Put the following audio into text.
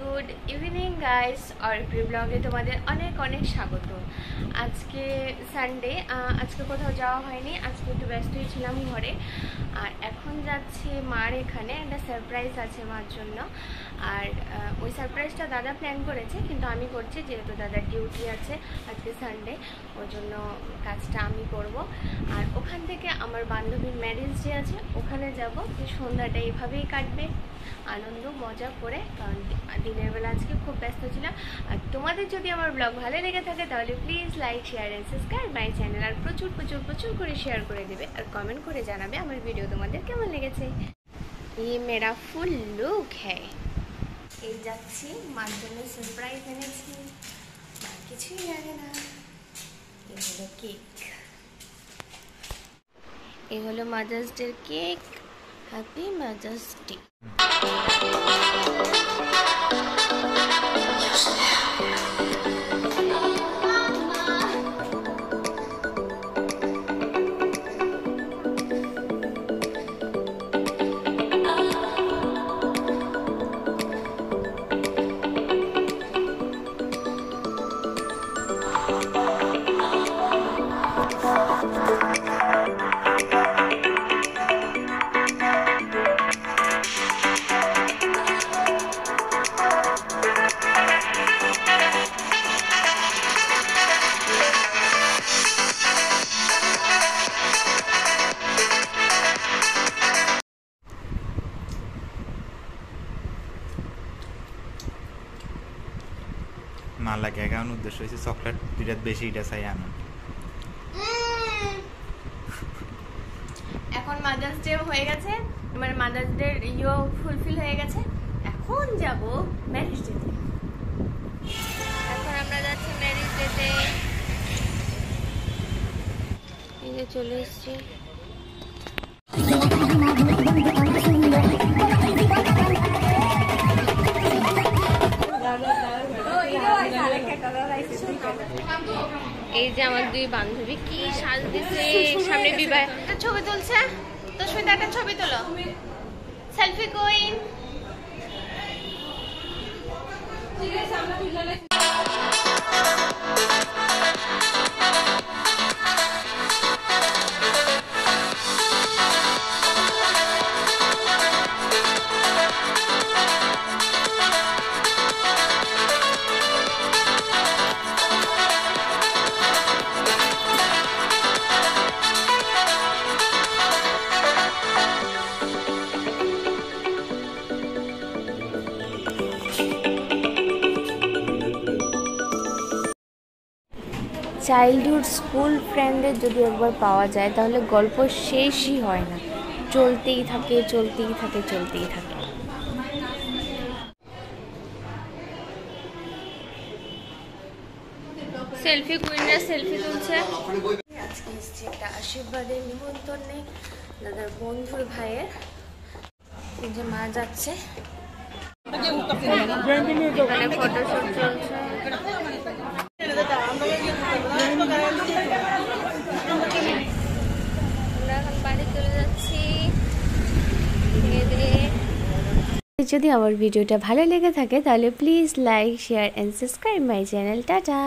Good evening guys অরিপ্রি ব্লগে তোমাদের অনেক অনেক স্বাগত। আজকে সানডে আজকে কোথাও যাওয়া হয়নি। আজকে একটু ব্যস্তই ছিলাম ঘরে। আর এখন যাচ্ছি মার এখানে। একটা সারপ্রাইজ আছে মার জন্য। আর ওই সারপ্রাইজটা দাদা প্ল্যান করেছে, কিন্তু আমি করছি, যেহেতু দাদার ডিউটি আছে আজকে সানডে ওই জন্য কাজটা আমি করব। আর ওখান থেকে আমার বান্ধবীর ম্যারেজ ডে আছে, ওখানে যাব। যে সন্ধ্যাটা এইভাবেই কাটবে। আনন্দ মজা করে কারণ দি- দিনের বেলা আজকে খুব ব্যস্ত ছিলাম আর তোমাদের যদি আমার ব্লগ ভালো লেগে থাকে তাহলে please like share and subscribe my channel আর প্রচুর প্রচুর প্রচুর করে শেয়ার করে দেবে আর কমেন্ট করে জানাবে আমার ভিডিও তোমাদের কেমন লেগেছে ये मेरा ফুল লুক है এই যাচ্ছি মার জন্য সারপ্রাইজ এনেছি মা কিছুই জানে না এই হলো কেক এই হলো মাদার্স ডের কেক হ্যাপি মাদার্স ডে よし。ね না লাগে কারণ উদ্দেশ্য হয়েছে চকলেট দুইটা বেশি, এটা চাই আমি। এখন মাদার্স ডে হয়ে গেছে মানে মাদার্স ডে ইয়ে ফুলফিল হয়ে গেছে। এখন যাব ম্যারেজ ডেতে এখন আমরা যাচ্ছি ম্যারেজ ডেতে এই যে চলে এসেছি। এই যে আমার দুই বান্ধবী কি সাজ দিছে সামনে বিবাহ ছবি তুলছে। তো সুন্দর একটা ছবি তোলো। সেলফি কুইন চাইল্ডহুড স্কুল ফ্রেন্ডের যদি একবার পাওয়া যায় তাহলে গল্প শেষই হয় না। চলতেই থাকে চলতেই থাকে চলতেই থাকে। সেলফি কুইনরা সেলফি তুলছে। আজকে এসছে একটা আশীর্বাদের নিমন্ত্রণে দাদার বন্ধুর ভাইয়ের। যে মা যাচ্ছে। ফটোশুট চলছে আমরা এখন বাড়ি চলে যাচ্ছি ধীরে ধীরে যদি আমার ভিডিওটা ভালো লেগে থাকে তাহলে please like share and subscribe my channel tata